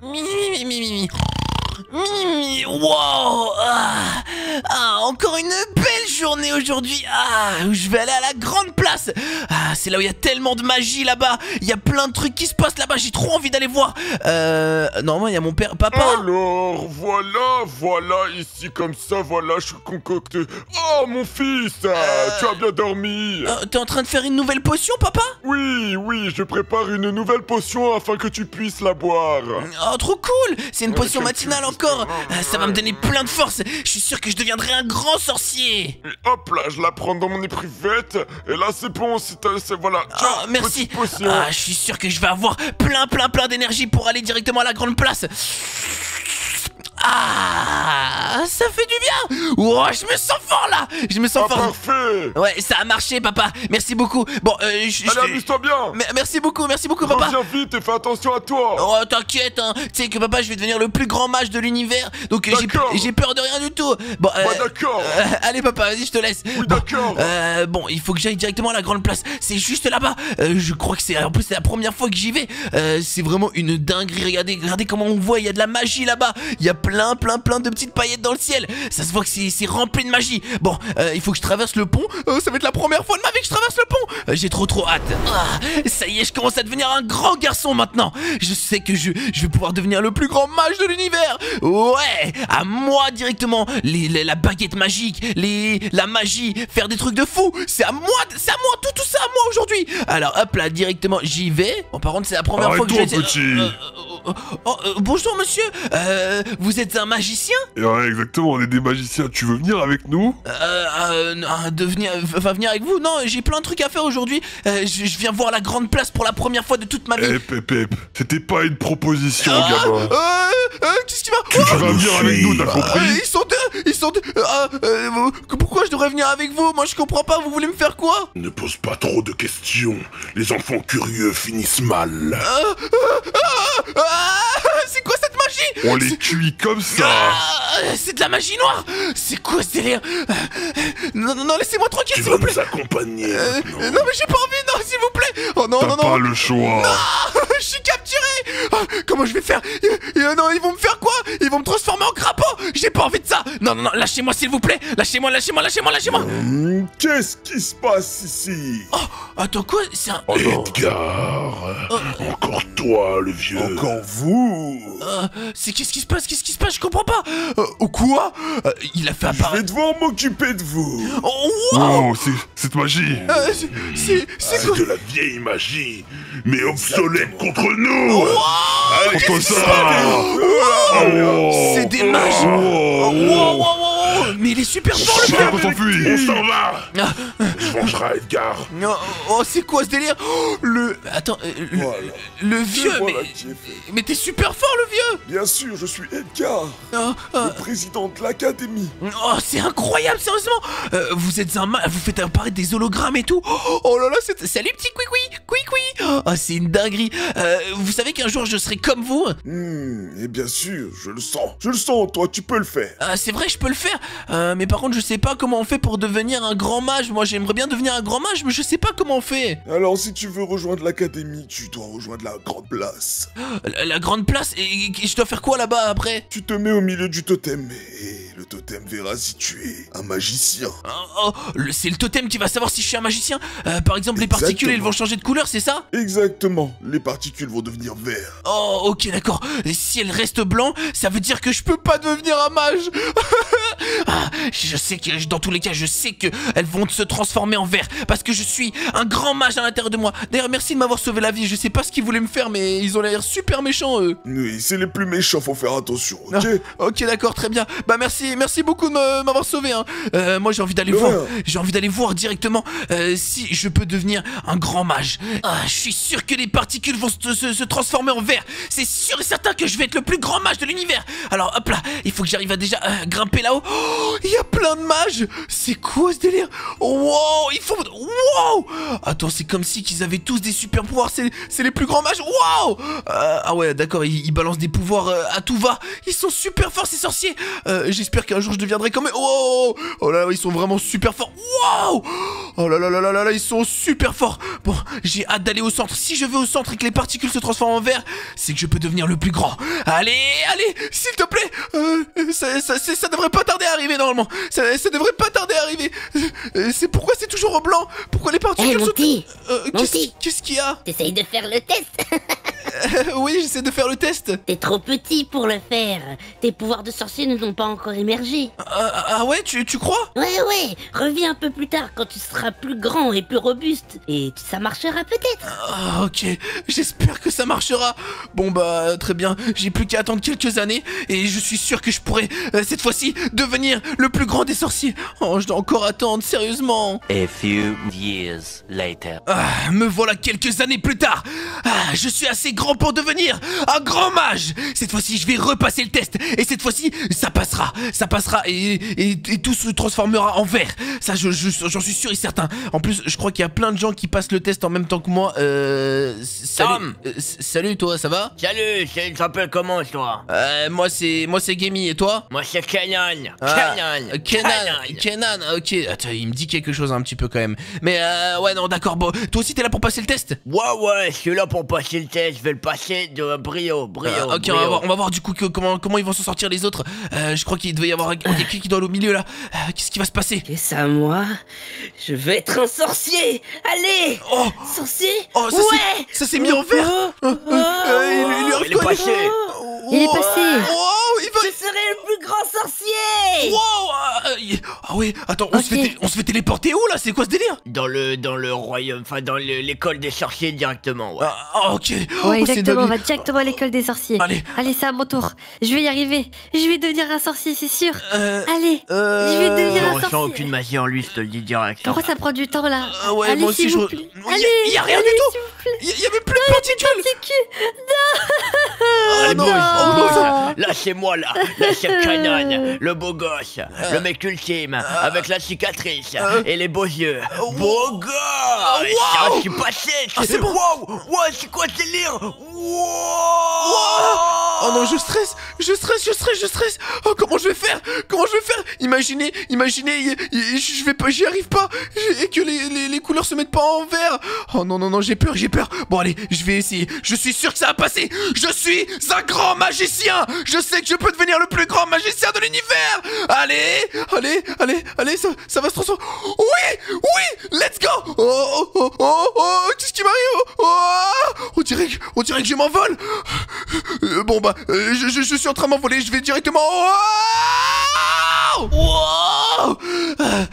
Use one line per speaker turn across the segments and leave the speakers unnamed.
Mimi, mimi, mimi. Mimi, wow ah, ah, encore une belle journée aujourd'hui Ah, où je vais aller à la grande place. Ah, c'est là où il y a tellement de magie là-bas. Il y a plein de trucs qui se passent là-bas, j'ai trop envie d'aller voir. Euh, normalement il y a mon père, papa.
Alors, voilà, voilà, ici comme ça, voilà, je suis concocté. Oh, mon fils, ah, tu as bien dormi.
Euh, T'es en train de faire une nouvelle potion, papa?
Oui, oui, je prépare une nouvelle potion afin que tu puisses la boire.
Oh, trop cool! C'est une potion matinale encore.
Ah,
Euh, Ça va me donner plein de force. Je suis sûr que je deviendrai un grand sorcier
Et hop là, je la prends dans mon épruvette, et là c'est bon, c'est euh, voilà.
Oh,
Tiens,
merci
petite potion.
Ah, je suis sûr que je vais avoir plein, plein, plein d'énergie pour aller directement à la grande place Ah, ça fait du bien. Oh, je me sens fort là. Je me sens
Ah,
fort.
parfait.
Ouais, ça a marché, papa. Merci beaucoup. Bon, euh, je...
Allez, amuse-toi bien.
Me- Merci beaucoup, merci beaucoup, papa.
Reviens vite et fais attention à toi.
Oh t'inquiète hein. Tu sais que papa je vais devenir le plus grand mage de l'univers. Donc euh, j'ai peur de rien du tout. Bon euh,
Bah d'accord.
euh, Allez papa vas-y je te laisse.
Oui,
Bon,
d'accord.
euh, Bon il faut que j'aille directement à la grande place. C'est juste là-bas. Euh, Je crois que c'est En plus c'est la première fois que j'y vais. C'est vraiment une dinguerie. Regardez regardez comment on voit. Il y a de la magie là-bas. Il y a plein plein plein de petites paillettes dans le ciel. Ça se voit que c'est rempli de magie. Bon euh, il faut que je traverse le pont. Euh, Ça va être la première fois de ma vie que je traverse le pont. Euh, J'ai trop trop hâte. Ah, Ça y est je commence à devenir un grand garçon maintenant. Je sais que je, je vais pouvoir devenir le plus grand mage de l'univers. Ouais À moi directement. Les, les- La baguette magique Les La magie Faire des trucs de fou. C'est à moi C'est à moi Tout tout ça à moi aujourd'hui. Alors hop là directement j'y vais. Bon par contre c'est la première fois que je vais oh, Bonjour monsieur. Euh, Vous êtes un magicien?
Et ouais, exactement, on est des magiciens. Tu veux venir avec nous?
Euh, euh, euh, devenir, va venir avec vous? Non, j'ai plein de trucs à faire aujourd'hui. Euh, je, je viens voir la grande place pour la première fois de toute ma vie.
Eh, Pep, Pep, c'était pas une proposition,
Ah,
gamin.
euh, euh, qu'est-ce qui va
Tu vas venir avec nous, t'as
Euh,
compris?
Ils sont deux, ils sont deux. Ah, euh, vous- pourquoi je devrais venir avec vous? Moi je comprends pas, vous voulez me faire quoi?
Ne pose pas trop de questions. Les enfants curieux finissent mal.
Ah, C'est quoi cette magie
On les cuit comme ça.
Ah, C'est de la magie noire C'est quoi ce délire Euh, Non, non, non, laissez-moi tranquille
Tu
s'il
vas
vous plaît
nous accompagner
Euh. Non mais j'ai pas envie, non s'il vous plaît Oh non,
T'as
non,
pas
non
le choix.
Comment je vais faire Et- et, Non, ils vont me faire quoi Ils vont me transformer en crapaud. J'ai pas envie de ça. Non, non, non, lâchez-moi s'il vous plaît. Lâchez-moi, lâchez-moi, lâchez-moi, lâchez-moi.
Hmm, Qu'est-ce qui se passe ici
Oh, attends, quoi C'est un...
Oh Edgar. Encore toi, le vieux. Encore vous
Euh, c'est qu'est-ce qui se passe Qu'est-ce qui se passe Je comprends pas. Euh, Ou quoi Euh, Il a fait
Je vais
apparaître...
devoir m'occuper de vous.
Oh, wow
Oh, c'est cette magie.
Euh, c'est- C'est... Quoi
de la vieille magie, mais obsolète contre nous Allez,
ça.
C'est des mages Mais il est super fort le
s'enfuit.
On s'en va.
Ah,
On se vengera, Edgar.
Oh, oh, c'est quoi ce délire Oh, Le... Attends, euh, le,
Voilà.
le vieux, mais... T'es super fort le vieux.
Bien sûr, je suis Edgar,
Oh, oh,
le président de l'académie.
oh, c'est incroyable, sérieusement. Euh, Vous êtes un ma... Vous faites apparaître des hologrammes et tout. Oh, oh là là, c'est... Salut petit Kwikwi Kwikwi Oh, c'est une dinguerie. Euh, Vous savez qu'un jour je serai comme vous.
Hmm, et bien sûr, je le sens. Je le sens, toi, tu peux le faire.
Euh, C'est vrai, je peux le faire Euh, Mais par contre, je sais pas comment on fait pour devenir un grand mage Moi, j'aimerais bien devenir un grand mage, mais je sais pas comment on fait
Alors, si tu veux rejoindre l'académie, tu dois rejoindre la grande place.
La, la grande place, et, et je dois faire quoi là-bas après?
Tu te mets au milieu du totem et le totem verra si tu es un magicien.
Oh, oh, c'est le totem qui va savoir si je suis un magicien. Euh, par exemple, les particules, elles vont changer de couleur, c'est ça?
Exactement, les particules vont devenir vertes.
Oh, ok, d'accord. Et si elles restent blanc, ça veut dire que je peux pas devenir un mage. Ah, je sais que, dans tous les cas, je sais que elles vont se transformer en vert parce que je suis un grand mage à l'intérieur de moi. D'ailleurs, merci de m'avoir sauvé la vie. Je sais pas ce qu'ils voulaient me faire, mais ils ont l'air super méchants, eux.
Oui, c'est les plus méchants, faut faire attention, ok
Ok, d'accord, très bien. Bah merci, merci beaucoup de m'avoir sauvé. Hein. Euh, moi, j'ai envie d'aller voir. J'ai envie d'aller voir directement euh, si je peux devenir un grand mage. Ah, je suis sûr que les particules vont se, se- se transformer en verre. C'est sûr et certain que je vais être le plus grand mage de l'univers. Alors, hop là, il faut que j'arrive à déjà euh, grimper là-haut. Oh, il y a plein de mages. C'est quoi ce délire? Wow, ils font... Wow! Attends, c'est comme si qu'ils avaient tous des super pouvoirs, c'est les plus grands mages. Wow! Euh, Ah ouais, d'accord, ils, balancent des pouvoirs euh, à tout va. Ils sont super forts ces sorciers. Euh, J'espère qu'un jour je deviendrai comme eux. Oh, oh là là, ils sont vraiment super forts. Wow! Oh là là là là là là, ils sont super forts. Bon, j'ai hâte d'aller au centre. Si je vais au centre et que les particules se transforment en verre C'est que je peux devenir le plus grand. Allez, allez, s'il te plaît. Ça devrait pas tarder à arriver normalement. Ça, ça devrait pas tarder à arriver. Euh, C'est pourquoi c'est toujours au blanc? Pourquoi les particules
Hé,
sont...
mon petit.
Euh,
mon
Qu'est-ce qu'il y a?
T'essayes de faire le test?
Euh, Oui, j'essaie de faire le test.
T'es trop petit pour le faire. Tes pouvoirs de sorcier ne sont pas encore émergé.
Ah, ah ouais, tu, tu crois?
Ouais, ouais, reviens un peu plus tard quand tu seras plus grand et plus robuste. Et ça marchera peut-être.
Ah, ok, j'espère que ça marchera. Bon bah très bien, j'ai plus qu'à attendre quelques années et je suis sûr que je pourrai euh, cette fois-ci devenir le plus grand des sorciers. Oh, je dois encore attendre, sérieusement.
A few years later.
Ah, me voilà quelques années plus tard. Ah, je suis assez grand pour devenir un grand mage. Cette fois-ci, je vais repasser le test et cette fois-ci, ça passera, ça passera et, et, et tout se transformera en verre. Ça, je, je- j'en suis sûr et certain. En plus, je crois qu'il y a plein de gens qui passent le test en même temps que moi. Euh, salut,
Tom.
euh, salut toi, ça va?
Salut, tu t'appelles comment toi?
Euh, Moi, c'est moi, c'est Gamey et toi?
Moi c'est Kenan.
Ah. Euh, Kenan, Kenan, ok. Attends, il me dit quelque chose un petit peu quand même. Mais euh, ouais, non, d'accord. Bon, toi aussi, t'es là pour passer le test?
Ouais, ouais, je suis là pour passer le test. Je vais le passer de brio, brio.
Euh, ok, on va, voir, on va voir du coup que- comment, comment ils vont s'en sortir les autres. Euh, je crois qu'il devait y avoir il y a quelqu'un qui doit aller au milieu là. Euh, Qu'est-ce qui va se passer?
Qu'est-ce à moi Je vais être un sorcier Allez
Oh,
Sorcier?
Oh, ça
Ouais
ça s'est mis en vert.
Oh,
Euh, euh, euh, il, il est
est passé.
Il est passé.
Va.
Je serai le plus grand sorcier
Wow, ah, il- ah ouais, attends, on, se
Ok.
fait, on se fait téléporter où là? C'est quoi ce délire?
Dans le, dans le royaume, enfin dans le- l'école des sorciers directement, ouais.
ah, ah, ok. Oh,
Ouais, exactement, on va directement à l'école des sorciers.
Allez.
Allez, c'est à mon tour. Je vais y arriver. Je vais devenir un sorcier, c'est sûr.
Euh,
Allez,
euh,
je vais devenir
Je
un
ressens
sorcier.
aucune magie en lui, je te le dis direct.
Pourquoi ça prend du temps là?
Ah ouais,
Allez,
moi aussi je.
plaît.
y, a-
Allez,
il y a rien
allez,
du tout. Il y, avait plus de particules.
Allez,
non, oh,
non.
Là c'est moi là, là c'est Kenan, le beau gosse, le mec ultime, avec la cicatrice et les beaux yeux. Beau gosse Ah, Je suis passé
Ah, c'est bon.
Wow Wow, c'est quoi ce délire Wow
Oh non, je stresse, je stresse, je stresse, je stresse. Oh, comment je vais faire Comment je vais faire Imaginez, imaginez, je vais pas, j'y arrive pas, et que les, les, les couleurs se mettent pas en vert. Oh non, non, non, j'ai peur, j'ai peur. Bon, allez, je vais essayer. Je suis sûr que ça va passer. Je suis un grand magicien. Je sais que je peux devenir le plus grand magicien de l'univers. Allez, allez, allez, allez, ça, ça va se transformer. Oui, oui, let's go. Oh, oh, oh, oh, oh, qu'est-ce qui m'arrive? Oh, On dirait, que- on dirait que je m'envole. Euh, bon bah, euh, je, suis en train de m'envoler, je vais directement. Wow Wow Euh,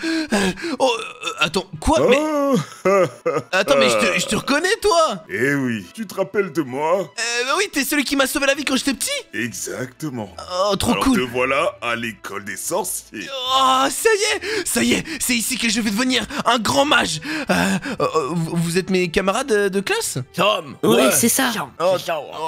euh, oh, euh, attends, quoi Mais
Oh
attends, mais je te, je te reconnais, toi
Eh oui, tu te rappelles de moi
Euh, bah oui, t'es celui qui m'a sauvé la vie quand j'étais petit.
Exactement.
Oh, trop
Alors
cool.
te voilà à l'école des sorciers.
Oh, ça y est, ça y est, c'est ici que je vais devenir un grand mage. Euh, euh, vous, vous êtes mes camarades de, de classe
Tom
Ouais, c'est ça.
Oh,
ouais.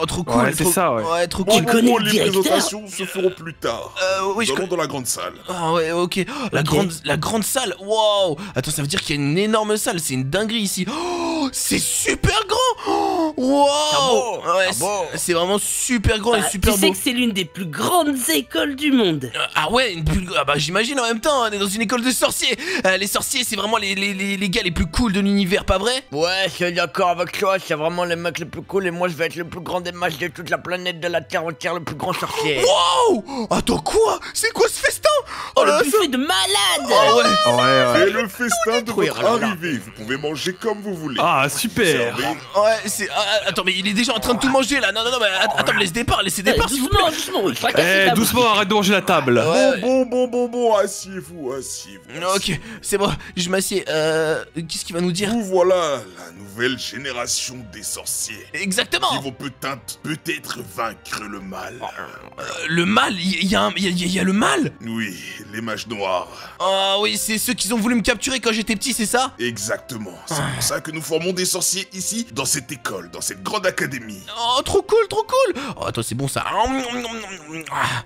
oh, trop cool.
Ouais, c'est
trop-
ça, ouais.
trop
Bon,
cool.
bon,
connais
bon,
le
les présentations se feront plus tard.
Euh, oui, je
Nous allons dans la grande salle.
Ah ouais, ok. La, grande, la grande salle, wow Attends, ça veut dire qu'il y a une énorme salle, c'est une dinguerie ici. Oh, c'est super grand oh, Wow
C'est beau,
Ouais,
c'est beau.
c'est- C'est vraiment super grand et
Bah,
super
tu sais
beau.
que c'est l'une des plus grandes écoles du monde.
Euh, Ah ouais, une plus- ah bah j'imagine en même temps, on est dans une école de sorciers. Euh, les sorciers, c'est vraiment les, les, les, les gars les plus cool de l'univers, pas vrai?
Ouais, je suis d'accord avec toi, c'est vraiment les mecs les plus cool et moi je vais être le plus grand des mages de toute la planète de la Terre entière, le plus grand sorcier.
Wow Attends, quoi? C'est quoi ce festin? Oh
Oh, le
ça-
buffet de malade
Ah ouais
Ouais, ouais.
C'est le festin de votre arrivée. Vous pouvez manger comme vous voulez.
Ah, super
Servez.
Ouais, c'est... ah, ah, attends, mais il est déjà en train de tout manger là. Non, non, non, mais att- attends, mais laisse départ, laissez départ s'il vous plaît.
Doucement, casser
Eh, doucement, arrête de manger la table
Bon, bon, bon, bon, bon, asseyez-vous, asseyez-vous.
Ok, c'est bon, je m'assieds. Euh, qu'est-ce qu'il va nous dire?
Vous voilà la nouvelle génération des sorciers.
Exactement
Qui vont peut-être peut-être vaincre le mal.
Euh, Le mal, il y, a un- y a- y a le mal?
Oui, les mages noirs.
Ah oui, c'est ceux qui ont voulu me capturer quand j'étais petit, c'est ça?
Exactement. C'est pour ça que nous formons des sorciers ici, dans cette école, dans cette grande académie.
Oh, trop cool, trop cool Oh, attends, c'est bon ça.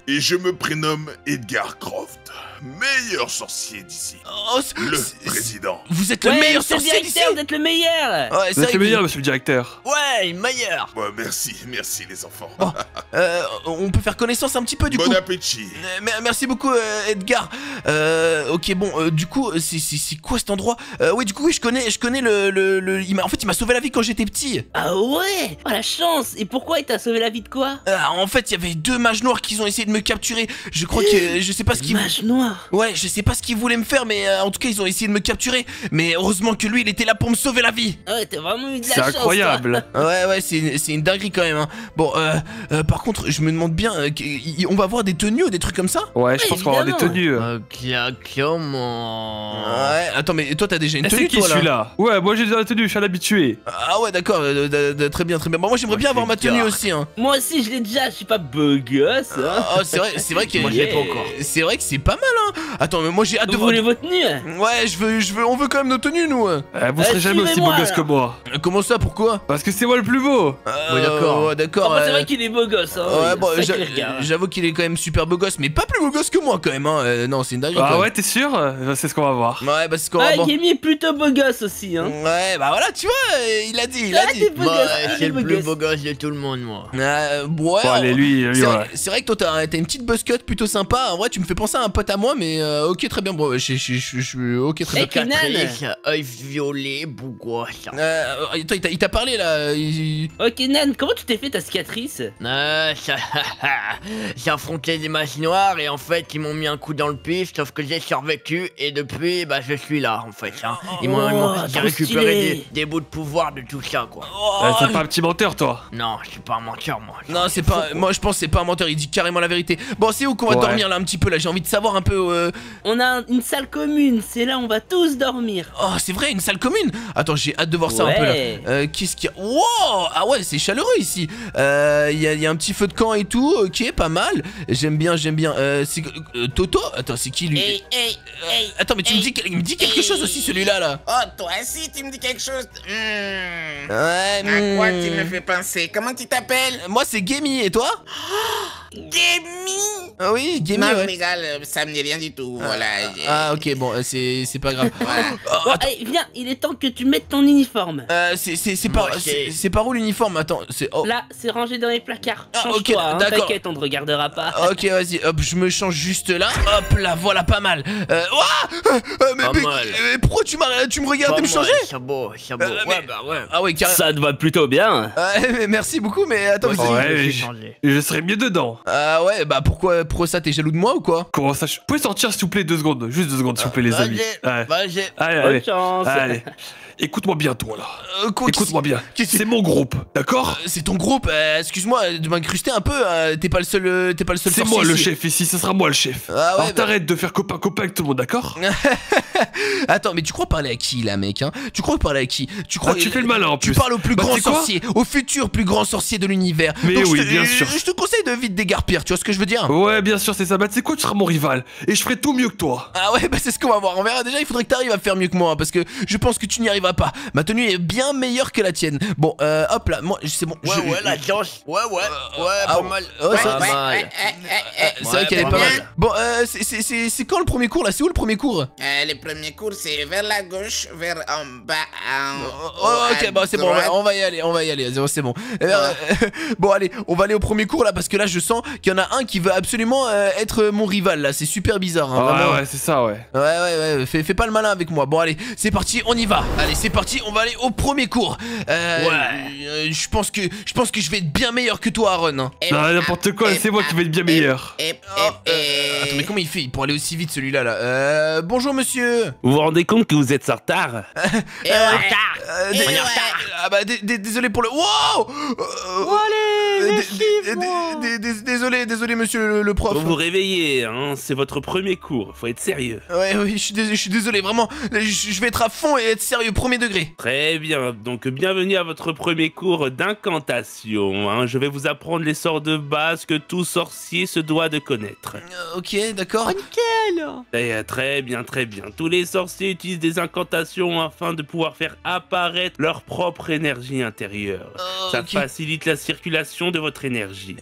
Et je me prénomme Edgar Croft.
Meilleur sorcier d'ici.
Oh,
Le président.
Vous êtes le
Ouais,
meilleur sorcier d'ici
vous êtes le meilleur
Ouais, c'est
Vous êtes le
que-
meilleur, monsieur le directeur.
Ouais, meilleur
Ouais, merci, merci les enfants.
Bon, euh, on peut faire connaissance un petit peu du
bon
coup.
appétit.
Euh, mer- Merci beaucoup euh, Edgar. Euh, ok bon euh, du coup c'est quoi cet endroit? Euh, Oui du coup oui je connais je connais le le, le- il m'a en fait il m'a sauvé la vie quand j'étais petit.
Ah ouais? Oh la chance Et pourquoi il t'a sauvé la vie de quoi?
Euh, en fait il y avait deux mages noirs qui ont essayé de me capturer. Je crois que je sais pas ce qu'ils
Mage
ouais je sais pas ce qu'ils voulaient me faire mais euh, en tout cas ils ont essayé de me capturer. Mais heureusement que lui il était là pour me sauver la vie.
Ah ouais, t'as vraiment eu de la
C'est incroyable.
Ouais ouais c'est une- c'est une dinguerie quand même. hein. Bon euh, euh, par contre je me demande bien euh, on va avoir des tenues ou des trucs comme ça?
Ouais, je pense qu'on va avoir des tenues.
Exactement
Ouais attends mais toi t'as déjà une tenue
c'est qui
toi là?
celui-là? Ouais, moi j'ai déjà la tenue, je suis un habitué.
Ah ouais d'accord euh, très bien très bien. Bon moi j'aimerais bien avoir ma tenue aussi hein.
Moi aussi je l'ai déjà, je suis pas beau gosse hein.
Ah c'est vrai c'est vrai que
Moi, je l'ai pas encore.
C'est vrai que c'est pas mal hein. Attends mais moi j'ai hâte de
Vous
voir.
voulez votre tenue
Ouais je veux je veux on veut quand même nos tenues nous. hein.
Euh, vous
Euh,
serez jamais aussi beau gosse que moi.
Euh, Comment ça pourquoi
Parce que c'est moi le plus beau.
Euh,
Ouais, d'accord.
ouais, d'accord.
Enfin, c'est
euh,
vrai qu'il est beau gosse hein.
Ouais, bon, j'a- j'avoue qu'il est quand même super beau gosse, mais pas plus beau gosse que moi quand même. Hein. Euh, non, c'est une dinguerie.
Ah ouais, t'es sûr Euh, C'est ce qu'on va voir.
Ouais, bah c'est quoi
Ah,
bon.
Gammy est plutôt beau gosse aussi hein.
Ouais, bah voilà, tu vois, euh, il a dit, il a
Ah,
dit.
t'es beau
Bah,
gosse,
c'est le
beau
plus
gosse.
beau gosse de tout le monde, moi.
Euh, ouais.
Bon, allez, lui, lui,
C'est
ouais.
vrai, c'est vrai que toi t'as t'as une petite buzz cut plutôt sympa. En vrai, tu me fais penser à un pote à moi, mais euh, ok, très bien. Bon, je je- ok, très bien.
Cicatrice, œil violet, beau gosse.
Euh, attends, il t'a- parlé là. il-
Ok Nan, comment tu t'es fait ta cicatrice?
Euh, ça... j'ai affronté des mages noirs et en fait ils m'ont mis un coup dans le pif sauf que j'ai survécu et depuis bah je suis là en fait hein. Ils m'ont, ils m'ont-
Oh,
j'ai récupéré des, des bouts de pouvoir de tout ça quoi.
Oh,
Euh, c'est pas un petit menteur, toi.
Non, je suis pas un menteur moi.
Non, c'est pas. Moi, je pense que c'est pas un menteur. Il dit carrément la vérité. Bon, c'est où qu'on va
Ouais.
dormir là un petit peu là? J'ai envie de savoir un peu. Euh,
On a un- une salle commune, c'est là où on va tous dormir.
Oh, c'est vrai, une salle commune. Attends, j'ai hâte de voir ça un peu là. Euh, Qu'est-ce qu'il y a Wow Ah ouais, c'est chaleureux ici. Euh, Il y, a- il y a un petit feu de camp et tout. Ok, pas mal. J'aime bien, j'aime bien. Euh, c'est euh, Toto Attends, c'est qui lui
Hey, hey, hey.
Attends, mais tu me dis, il me dit quelque
hey.
chose aussi celui-là là.
Oh, toi aussi, tu me dis quelque chose Hmm.
Ouais.
À quoi
hmm.
tu me fais penser? Comment tu t'appelles?
Moi, c'est Gamey et toi?
Demi
Ah oui, Gamey.
Non,
Ouais.
euh, ça me dit rien du tout. Voilà. j'ai-
Ah ok, bon, euh, c'est c'est pas grave. Oh,
allez, viens, il est temps que tu mettes ton uniforme.
euh, c'est c'est c'est par c'est où l'uniforme Attends, c'est oh.
Là, c'est rangé dans les placards.
Ah, ok,
hein,
d'accord.
t'inquiète, on ne regardera pas.
Ok, vas-y, hop, je me change juste là. Hop là, voilà, pas mal. Euh, Euh, mais,
Pas
mais-
mal.
pourquoi tu, m'as- tu me regardes
Pas
me changer
C'est beau, c'est beau.
Euh,
ouais,
mais-
bah ouais.
Ah oui.
Ça te va plutôt bien.
Mais merci beaucoup, mais attends,
Ouais,
je
je- serais mieux dedans.
Ah ouais, bah pourquoi, pourquoi ça, t'es jaloux de moi ou quoi?
Comment ça je- pouvez sortir s'il vous plaît deux secondes Juste deux secondes s'il vous plaît les amis. Ouais. Allez,
Bonne
allez.
chance.
Allez. Écoute-moi bien toi là.
Euh,
Écoute-moi bien. C'est mon groupe, d'accord
Euh, C'est ton groupe, euh, excuse-moi de m'incruster un peu, euh, t'es pas le seul, t'es pas le seul
C'est moi le chef ici, ce sera moi le chef.
Ah ouais,
Alors
bah-
t'arrêtes de faire copain-copain avec tout le monde, d'accord
Attends, mais tu crois parler à qui là, mec hein? Tu crois parler à qui? Tu crois
Ah, tu fais le malin en
Tu
plus.
parles au plus
Bah,
grand
c'est
sorcier, au futur plus grand sorcier de l'univers.
Mais
Donc,
oui, bien sûr.
Je te conseille de vite dégarpir, tu vois ce que je veux dire?
Ouais, bien sûr, c'est ça. Bah, tu sais quoi, tu seras mon rival. Et je ferai tout mieux que toi.
Ah ouais, bah c'est ce qu'on va voir. On verra déjà, il faudrait que t'arrives à faire mieux que moi, hein, parce que je pense que tu n'y arriveras pas. Ma tenue est bien meilleure que la tienne. Bon, euh, hop là, moi, c'est bon.
Ouais,
je-
ouais, la chance. Ouais, ouais, ouais,
ah,
pas mal.
oh,
Ouais,
ça-
ouais,
mal.
ouais, ouais, ouais,
euh,
ouais.
c'est vrai qu'elle est
pas
mal. Bon, euh, c'est- c'est- c'est c'est quand le premier cours là? C'est où le premier cours?
Euh, le premier cours, c'est vers la gauche, vers en bas, en
Oh,
haut,
ok, bah c'est bon, on va-
droite.
on va y aller, on va y aller, c'est bon, c'est bon. Eh euh, allez, on va aller au premier cours là parce que là je sens qu'il y en a un qui veut absolument euh, être mon rival là, c'est super bizarre. Hein,
ouais,
vraiment.
ouais, c'est ça, ouais.
Ouais, ouais, ouais, fais, fais pas le malin avec moi. Bon, allez, c'est parti, on y va. Allez, c'est parti, on va aller au premier cours. Euh, euh, je pense que je pense que je vais être bien meilleur que toi, Aaron. hein.
Non, n'importe quoi, c'est moi qui vais être bien meilleur.
Oh, euh, attends, mais comment il fait pour aller aussi vite celui-là là euh, Bonjour monsieur.
Vous vous rendez compte que vous êtes en retard
et.
Ah bah dé- dé- désolé pour le. Wow. Dé- Désolé, désolé monsieur le, le prof.
Faut vous réveiller, hein, c'est votre premier cours, faut être sérieux.
Ouais, oui, je suis désolé, je suis désolé, vraiment. Je, vais être à fond et être sérieux, premier degré.
Très bien, donc bienvenue à votre premier cours d'incantation. hein. Je vais vous apprendre les sorts de base que tout sorcier se doit de connaître.
Euh, ok, d'accord.
Eh, euh, très bien, très bien. Tous les sorciers utilisent des incantations afin de pouvoir faire apparaître leur propre énergie intérieure.
Euh,
Ça facilite la circulation de votre énergie.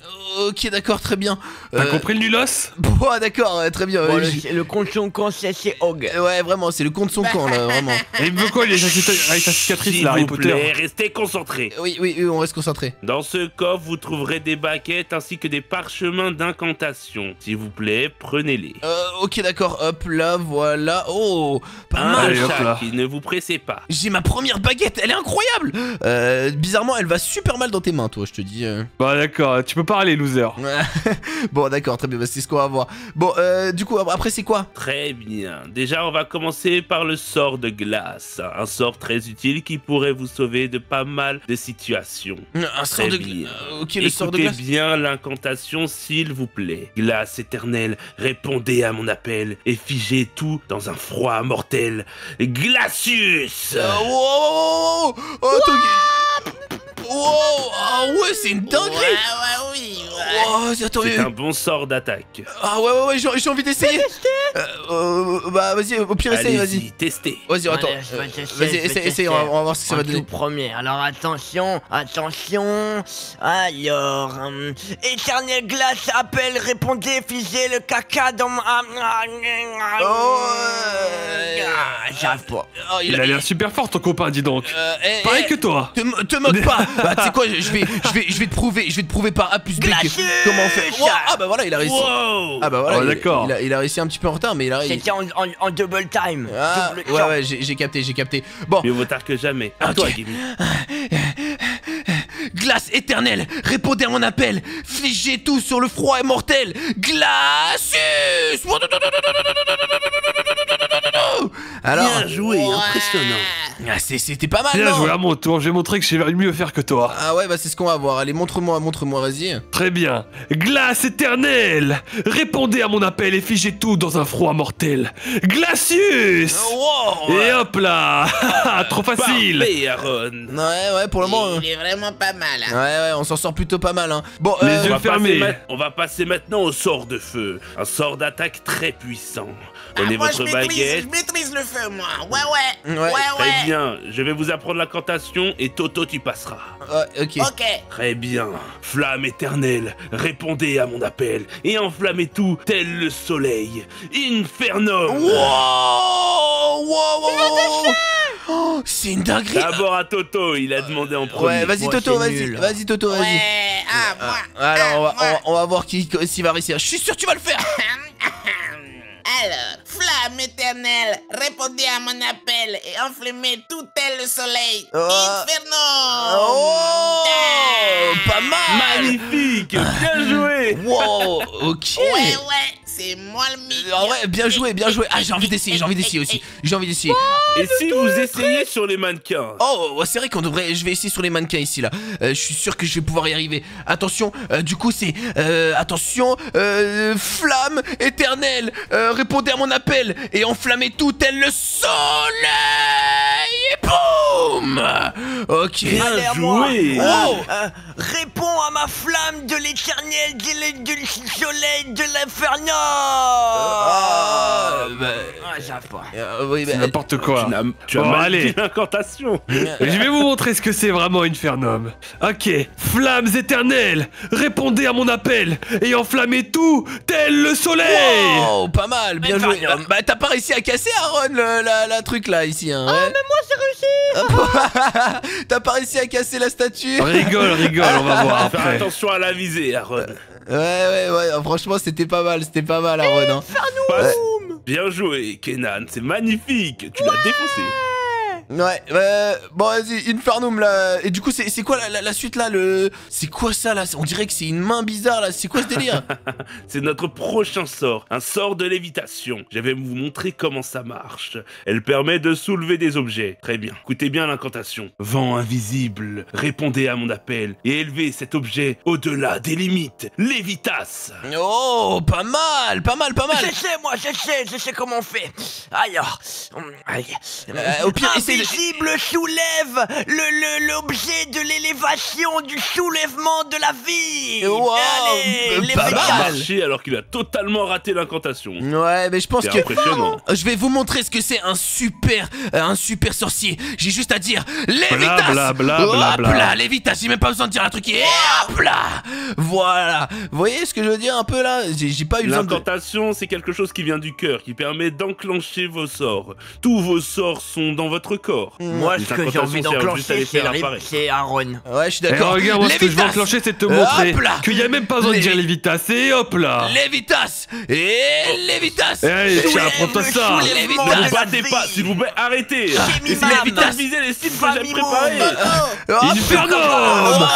Ok, d'accord, très bien.
T'as
Euh,
compris le nulos?
Bon, d'accord, très bien.
Bon, le, le compte son camp, c'est c'est Hog.
Ouais, vraiment, c'est le compte son camp, là, vraiment.
Et il veut quoi, il est avec sa cicatrice, là, Harry Potter
plaît, restez concentrés.
Oui, oui, oui, on reste concentré.
Dans ce coffre, vous trouverez des baguettes ainsi que des parchemins d'incantation. S'il vous plaît, prenez-les.
Euh, ok, d'accord, hop là, voilà. Oh, pas
Un
mal.
Allez,
ne vous pressez pas.
J'ai ma première baguette, elle est incroyable. Euh, bizarrement, elle va super mal dans tes mains, toi, je te dis. euh.
Bah d'accord, tu peux parler, loser.
bon, d'accord, très bien, bah, c'est ce qu'on va voir. Bon, euh, du coup, après, c'est quoi?
Très bien. Déjà, on va commencer par le sort de glace. Un sort très utile qui pourrait vous sauver de pas mal de situations.
Un sort
Très
de
bien.
Euh, Ok, le sort de
Écoutez
glace.
bien l'incantation, s'il vous plaît. Glace éternelle, répondez à mon appel et figez tout dans un froid mortel. Glacius
wow, wow, wow, wow. Oh, attends, Wow, ah ouais, c'est une
Ouais,
dinguerie.
ouais, oui. ouais.
Oh, attends,
C'est un bon sort d'attaque.
Ah ouais, ouais, ouais, j'ai envie d'essayer. Euh, euh, bah, vas-y, au pire, essaye, vas-y.
Testez.
Vas-y, attends. Euh, Vas-y, essaye, essaye, on va, on va voir ce que ça va
tout
donner.
premier, alors attention, attention. Alors, éternelle glace, appelle, répondez, figez le caca dans ma.
Oh,
Ah, J'arrive pas.
Oh,
Il a l'air super fort, ton copain, dis donc.
Euh, eh,
Pareil
eh,
que toi.
Te, te moque pas Bah tu sais quoi, je vais, je, vais, je vais te prouver, je vais te prouver par A plus B comment on fait. Ah bah voilà, il a réussi.
Wow
Ah bah voilà,
Oh,
il-
d'accord.
il, a, il a réussi un petit peu en retard, mais il a réussi.
C'était en, en- en double time.
Ah,
double
ouais, ouais, j'ai capté, j'ai capté. Bon,
Mieux vaut tard que jamais. À toi,
glace éternelle, répondez à mon appel, figez tout sur le froid et mortel, Glacius Alors,
Bien joué, impressionnant.
ah, c'était pas mal,
Bien
non
joué à mon tour, je vais montrer que je sais mieux faire que toi.
Ah ouais, bah c'est ce qu'on va voir. Allez, montre-moi, montre-moi, vas-y.
Très bien. Glace éternelle Répondez à mon appel et figez tout dans un froid mortel. Glacius
Wow
Et hop là Trop facile
Parfait, Aaron.
Ouais, ouais, pour le moment.
Il est vraiment pas mal.
Ouais,
hein.
ouais, on s'en sort plutôt pas mal, hein. Bon,
Les
euh,
yeux
On va,
fermé.
passer ma- on va passer maintenant au sort de feu. Un sort d'attaque très puissant.
Ah,
Prenez
moi,
votre baguette.
Je maîtrise le feu, moi. Ouais, ouais.
Ouais.
Ouais,
Très
ouais.
bien, je vais vous apprendre l'incantation et Toto tu passeras.
ouais, ok.
Ok.
Très bien, flamme éternelle, répondez à mon appel et enflammez tout tel le soleil. Inferno
Wow Wow, wow. Oh, C'est une dinguerie
D'abord à Toto, il a demandé en premier.
Ouais, vas-y
Moi,
Toto, vas-y, vas-y Toto, vas-y.
Ouais. Ah, moi.
Alors, on va,
Ah,
on, va,
moi.
on va voir qui, s'il va réussir. Je suis sûr que tu vas le faire
Alors, flamme éternelle, répondez à mon appel et enflammez tout tel le soleil.
Oh.
Inferno.
Oh. Pas mal.
Magnifique, bien joué
Wow Ok
Ouais, ouais, c'est moi le meilleur.
Ah ouais, bien joué, bien joué. Ah, j'ai envie d'essayer, j'ai envie d'essayer aussi. J'ai envie d'essayer.
Et si vous essayez sur les mannequins?
Oh, c'est vrai qu'on devrait. Je vais essayer sur les mannequins ici là. Euh, je suis sûr que je vais pouvoir y arriver. Attention, euh, du coup c'est euh, attention, euh, flamme éternelle. euh, répondez à mon appel et enflammez tout tel le soleil. Et boum. Ok.
Bien joué
Oh.
Euh, réponds à ma flamme de l'éternel, de- du soleil, de l'inferno
Ah, bah,
Ah, j'arrive pas.
euh, oui, bah,
C'est n'importe quoi.
Tu as, tu as
Bon,
mal
allez.
dit l'incantation
Je vais vous montrer ce que c'est vraiment Infernum. Ok, flammes éternelles, répondez à mon appel et enflammez tout tel le soleil
Oh, pas mal, bien joué. Bah, t'as pas réussi à casser, Aaron, le- la, la truc là, ici. Hein, ouais.
Moi, j'ai réussi
T'as pas réussi à casser la statue
Rigole, rigole, on va voir
Faire
après.
attention à la visée, Aaron.
Ouais, ouais, ouais, franchement, c'était pas mal, c'était pas mal, Aaron. Hein.
Passe- Bien joué, Kenan, c'est magnifique, tu l'as défoncé.
Ouais, euh, bon, vas-y, Infernum là. Et du coup, c'est c'est quoi la, la- la suite là le... C'est quoi ça là? On dirait que c'est une main bizarre là, c'est quoi ce délire?
C'est notre prochain sort, un sort de lévitation. Je vais vous montrer comment ça marche. Elle permet de soulever des objets. Très bien. Écoutez bien l'incantation. Vent invisible, répondez à mon appel et élevez cet objet au-delà des limites. Lévitas
Oh, pas mal, pas mal, pas mal.
Je sais, moi, je sais, je sais comment on fait. Alors, hum, allez.
Euh, au pire, essaye
Invisible soulève le le- l'objet de l'élévation du soulèvement de la vie.
Wow. Oh,
les
pas mal.
Marché alors qu'il a totalement raté l'incantation.
Ouais, mais je pense
C'est
que
impressionnant.
je vais vous montrer ce que c'est un super, euh, un super sorcier. J'ai juste à dire Lévitas.
Bla, bla, bla,
hop
bla, bla.
là, Lévitas. J'ai même pas besoin de dire un truc. Et hop là. Voilà. Vous voyez ce que je veux dire un peu là? J'ai j'ai pas eu besoin de.
L'incantation, c'est quelque chose qui vient du cœur, qui permet d'enclencher vos sorts. Tous vos sorts sont dans votre corps.
Moi,
Les
ce que j'ai envie d'enclencher, c'est
faire
le rip-
apparaître.
c'est Aaron.
Ouais, je suis
Eh,
d'accord.
regarde, moi, ce que je veux
Lévitas.
enclencher, c'est de te montrer
Hop là.
qu'il y a même pas besoin de
Les-
dire Lévitas. Et hop là
Lévitas et Lévitas.
Eh, tiens, prends-toi ça
Ne vous battez pas, s'il vous plaît, arrêtez
Lévitas.
viser les cibles que j'ai
Hop.
Infernum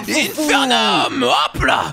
Infernum Hop là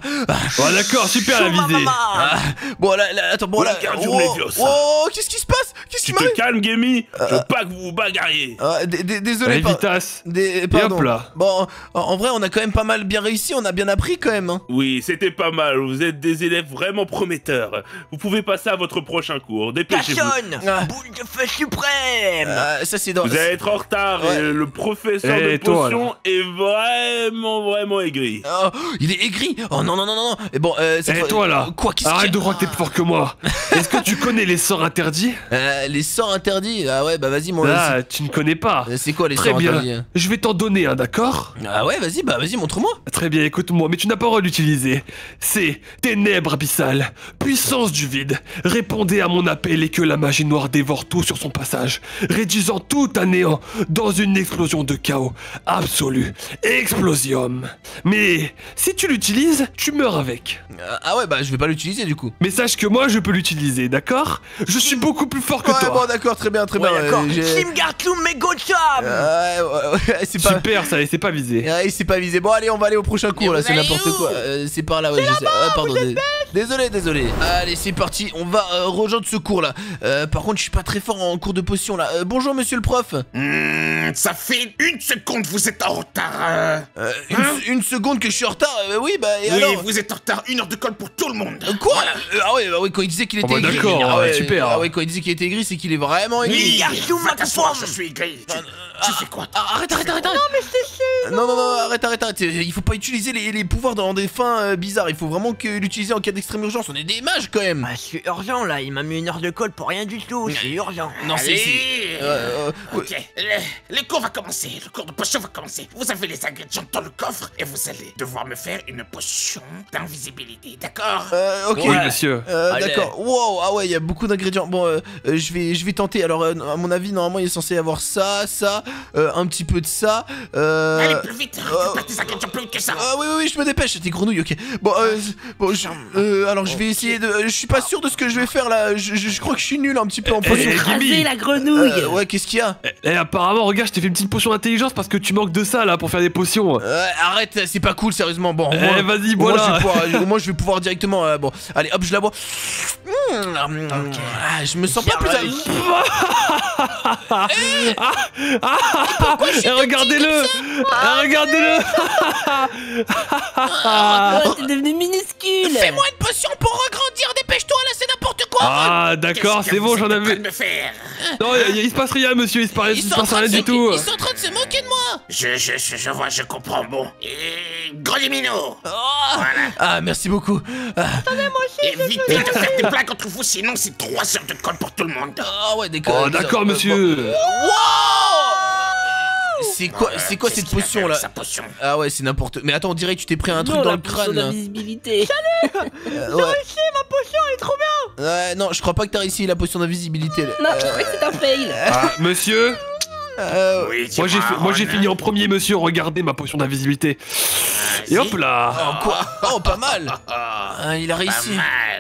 Oh d'accord, super la
maman.
Ah, Bon là, là, attends, bon là... Oh, oh, qu'est-ce qui se passe? Qu'est-ce qui
Tu te calmes, Gammy Je veux pas que vous vous bagarriez
Ah, d- d- Désolé, par- Des, pardon.
hop là.
Bon, en, vrai, on a quand même pas mal bien réussi, on a bien appris quand même. Hein.
Oui, c'était pas mal, vous êtes des élèves vraiment prometteurs. Vous pouvez passer à votre prochain cours, dépêchez-vous.
Cachonne
Ah.
Boule de feu suprême
Euh, ça c'est dans.
Vous allez être en retard
Ouais.
et le professeur
Eh,
de
toi,
potion est vraiment, vraiment aigri.
Oh, il est aigri. Oh non non non non. non. Et bon, euh,
Eh
fois-
toi là
Quoi qu'est-ce
Arrête de croire que t'es plus fort que moi Est-ce que tu connais les sorts interdits?
Euh, Les sorts interdits? Ah ouais, bah vas-y mon.
Ah, tu ne connais pas
c'est- C'est quoi les
Très
sorts
bien,
interdits
je vais t'en donner un, d'accord?
Ah ouais, vas-y, bah vas-y, montre-moi.
Très bien, écoute-moi, mais tu n'as pas le droit d'utiliser. C'est ténèbres abyssales, puissance du vide. Répondez à mon appel et que la magie noire dévore tout sur son passage, réduisant tout à néant dans une explosion de chaos absolu. Explosium. Mais si tu l'utilises, tu meurs avec.
Euh, Ah ouais, bah je vais pas l'utiliser du coup.
Mais sache que moi, je peux l'utiliser, d'accord? Je suis beaucoup plus fort que
Ouais,
toi.
bon, d'accord, très bien, très
Ouais,
bien.
d'accord.
euh,
Simgartlum Megocham
Ouais, ouais, ouais, c'est pas.
Super, ça, c'est pas visé.
Ouais, c'est pas visé. Bon, allez, on va aller au prochain cours là, c'est n'importe quoi. Euh, c'est par là, ouais, je sais. Ah, pardon. Désolé, désolé. Allez, c'est parti. On va euh, rejoindre ce cours là. Euh, par contre, je suis pas très fort en cours de potion là. Euh, bonjour, monsieur le prof.
Hmm, ça fait une seconde, vous êtes en retard.
une,
Hein
une seconde que je suis en retard. euh, oui, bah, et
oui,
alors
vous êtes en retard, une heure de colle pour tout le monde.
Euh, Quoi Euh, Ah ouais, bah oui, quand il disait qu'il était
bah
aigri.
d'accord,
ah
ouais, super.
Ah ouais, quand il disait qu'il était aigri, c'est qu'il est vraiment aigri.
Oui, t'asseoir,
Macron.
je suis aigri. Tu, tu fais quoi
Ah, arrête, arrête, arrête, arrête. Non, mais c'est Non, non, non, arrête, arrête, arrête. Il faut pas utiliser les, les pouvoirs dans des fins euh, bizarres. Il faut vraiment que l'utiliser en cas d'extrême urgence. On est des mages quand même.
Bah, c'est urgent là, il m'a mis une heure de colle pour rien du tout, c'est urgent.
Non, c'est. Euh, euh,
Ok, le, le cours va commencer, le cours de potion va commencer. Vous avez les ingrédients dans le coffre et vous allez devoir me faire une potion d'invisibilité, d'accord?
Euh, ok.
Oui, monsieur.
Euh. D'accord. Wow, ah ouais, il y a beaucoup d'ingrédients. Bon, euh, euh, je vais, je vais tenter. Alors, euh, à mon avis, normalement, il est censé y avoir ça, ça, euh, un petit peu de ça. Euh...
Allez, plus vite,
euh,
tes ingrédients plus vite que ça.
Ah oui, oui, oui, je me dépêche. T'es grenouille, ok. Bon, euh, bon, je, euh, alors je vais essayer de. Je suis pas sûr de ce que je vais faire là. Je, je- je crois que je suis nul un petit peu en
Eh,
potion.
eh, Jimmy.
La grenouille
Euh, ouais, qu'est-ce qu'il y a?
Eh, apparemment, regarde, je t'ai fait une petite potion d'intelligence parce que tu manques de ça là pour faire des potions.
Euh, Arrête, c'est pas cool, sérieusement. Bon, au
Eh,
moins-
vas-y,
au moins,
voilà.
je vais pouvoir, au moins, je vais pouvoir directement. euh, bon, allez, hop, je la bois. Mmh, ah, je me sens pas plus. à-
Eh, regardez-le Eh, Regardez-le
Oh, t'es devenu minuscule
Fais-moi une potion pour regrandir. Quoi.
Ah, d'accord, c'est bon, j'en avais.
de me faire
Non, y- y- il se passe rien, monsieur, il se passe, il se passe rien du tout.
Ils sont en train de se moquer de moi.
je, je, je, je vois, je comprends, bon. Et...
Oh.
Voilà.
Ah, merci beaucoup. Ah,
Évitez de faire des blagues entre vous, sinon c'est 3 heures de colle pour tout le monde.
ah ouais, d'accord.
Oh, d'accord, monsieur.
Wow C'est quoi, c'est quoi cette potion là
Sa potion.
Ah ouais, c'est n'importe. Mais attends, on dirait que tu t'es pris un truc
Non,
dans
la
le
potion
crâne.
d'invisibilité
Euh, ouais.
ma potion elle est trop bien
Ouais, non, je crois pas que t'as réussi la potion d'invisibilité. là.
Non, je crois que c'est un fail
Ah, monsieur
Euh,
Oui,
Moi j'ai moi, fini en premier, monsieur, regardez ma potion d'invisibilité. Et hop là
Oh quoi? Oh pas mal Ah, Il a
Pas
réussi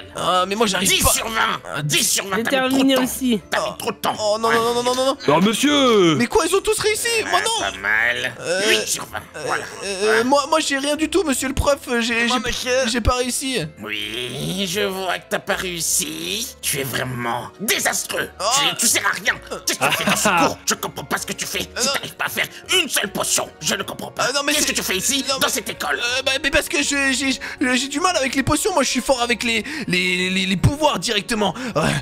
mal.
Ah mais moi j'arrive
10
pas
sur 20 10 sur 20
J'ai
T'as mis trop de
terminé
temps
aussi
T'as mis trop de temps
Oh non non non non non non
Oh, monsieur
Mais quoi ils ont tous réussi Moi
Ouais,
non
Pas mal
Euh,
8 sur 20 Voilà
Euh, moi, moi j'ai rien du tout, monsieur le prof. J'ai,
Moi,
j'ai-
monsieur.
j'ai pas réussi.
Oui, je vois que t'as pas réussi. Tu es vraiment désastreux.
Oh.
Tu, tu sers à rien. Qu'est-ce que tu fais dans ce cours? Je comprends pas ce que tu fais. Si t'arrives pas à faire une seule potion, je ne comprends pas.
Ah, non, mais
Qu'est-ce que tu fais ici,
Non,
dans
mais-
cette école?
Euh, bah, mais parce que j'ai du mal avec les potions. Moi, je suis fort avec les, les, les, les pouvoirs directement.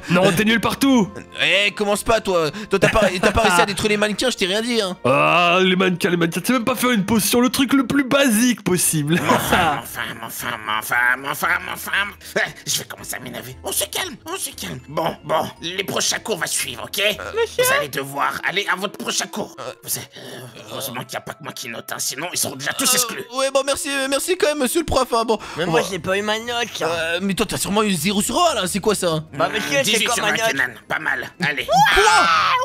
Non, t'es nul partout
Eh, commence pas, toi. Toi, t'as pas, t'as pas réussi à détruire les mannequins, je t'ai rien dit, hein.
Ah, les mannequins, les mannequins, tu sais même pas faire une potion, le truc le plus basique possible.
Enfin, enfin, enfin, enfin, enfin. Ouais, Je vais commencer à m'énerver. On se calme, on se calme. Bon, bon, les prochains cours vont suivre, ok? Vous allez devoir aller à votre prochain cours. Vous euh, heureusement qu'il n'y a pas que moi qui note, hein, sinon ils seront déjà tous exclus.
Euh, ouais, bon, merci, euh, merci quand même, monsieur le prof. Hein, bon.
Mais moi, j'ai pas eu ma note.
euh, mais toi, t'as sûrement eu 0 sur 1 là, c'est quoi ça?
Bah, monsieur, c'est
18
quoi
sur
ma
20,
note
Kenan, pas mal. Allez.
Quoi?